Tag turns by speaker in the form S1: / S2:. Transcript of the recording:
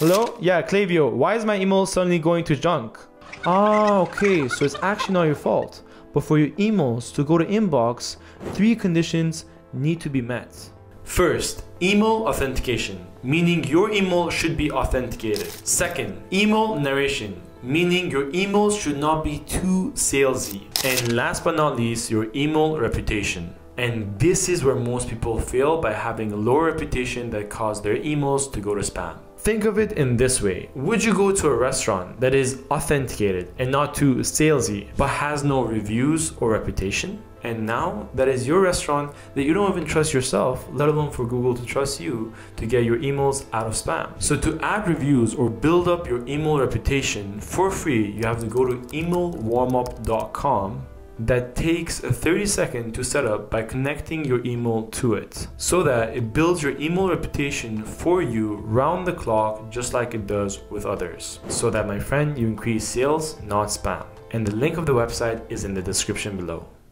S1: Hello? Yeah, Klaviyo, why is my email suddenly going to junk? Ah, okay, so it's actually not your fault. But for your emails to go to inbox, three conditions need to be met. First, email authentication, meaning your email should be authenticated. Second, email narration, meaning your emails should not be too salesy. And last but not least, your email reputation. And this is where most people fail by having a low reputation that cause their emails to go to spam. Think of it in this way. Would you go to a restaurant that is authenticated and not too salesy, but has no reviews or reputation? And now that is your restaurant that you don't even trust yourself, let alone for Google to trust you to get your emails out of spam. So to add reviews or build up your email reputation for free, you have to go to emailwarmup.com that takes a 30 second to set up by connecting your email to it so that it builds your email reputation for you round the clock just like it does with others so that my friend you increase sales not spam. And the link of the website is in the description below